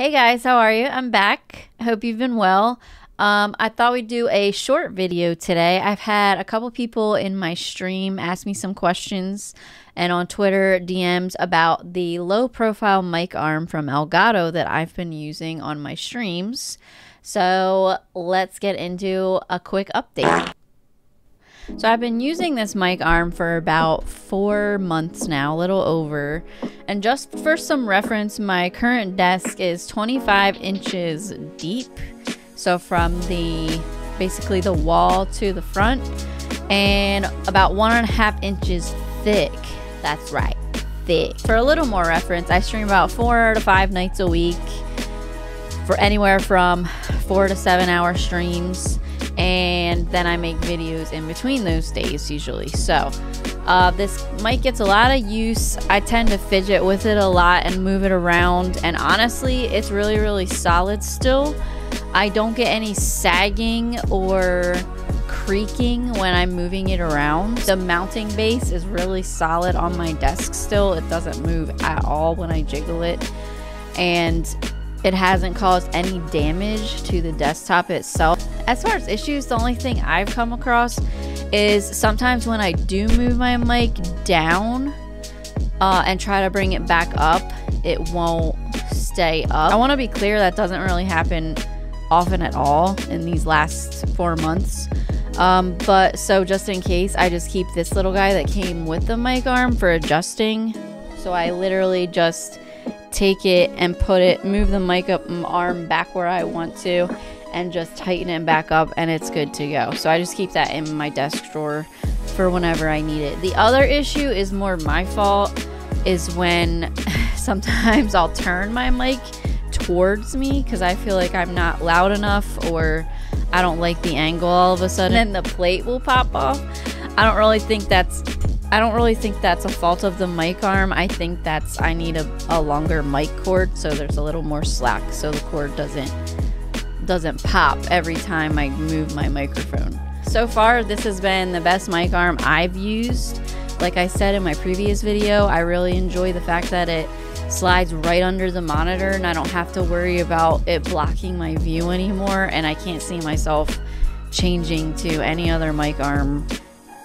Hey guys, how are you? I'm back. I hope you've been well. Um, I thought we'd do a short video today. I've had a couple people in my stream ask me some questions and on Twitter DMs about the low profile mic arm from Elgato that I've been using on my streams. So let's get into a quick update. So I've been using this mic arm for about four months now, a little over. And just for some reference, my current desk is 25 inches deep. So from the basically the wall to the front and about one and a half inches thick. That's right, thick. For a little more reference, I stream about four to five nights a week for anywhere from four to seven hour streams and then I make videos in between those days usually. So uh, this mic gets a lot of use. I tend to fidget with it a lot and move it around, and honestly, it's really, really solid still. I don't get any sagging or creaking when I'm moving it around. The mounting base is really solid on my desk still. It doesn't move at all when I jiggle it. And it hasn't caused any damage to the desktop itself. As far as issues, the only thing I've come across is sometimes when I do move my mic down uh, and try to bring it back up, it won't stay up. I want to be clear that doesn't really happen often at all in these last four months. Um, but so just in case, I just keep this little guy that came with the mic arm for adjusting. So I literally just take it and put it, move the mic up arm back where I want to, and just tighten it back up, and it's good to go. So I just keep that in my desk drawer for whenever I need it. The other issue is more my fault, is when sometimes I'll turn my mic towards me because I feel like I'm not loud enough or I don't like the angle all of a sudden and the plate will pop off. I don't really think that's I don't really think that's a fault of the mic arm. I think that's I need a, a longer mic cord so there's a little more slack so the cord doesn't doesn't pop every time I move my microphone. So far this has been the best mic arm I've used. Like I said in my previous video, I really enjoy the fact that it slides right under the monitor and I don't have to worry about it blocking my view anymore and I can't see myself changing to any other mic arm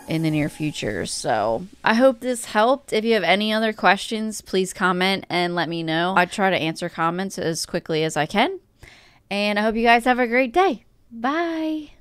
in the near future. So I hope this helped. If you have any other questions, please comment and let me know. I try to answer comments as quickly as I can. And I hope you guys have a great day. Bye.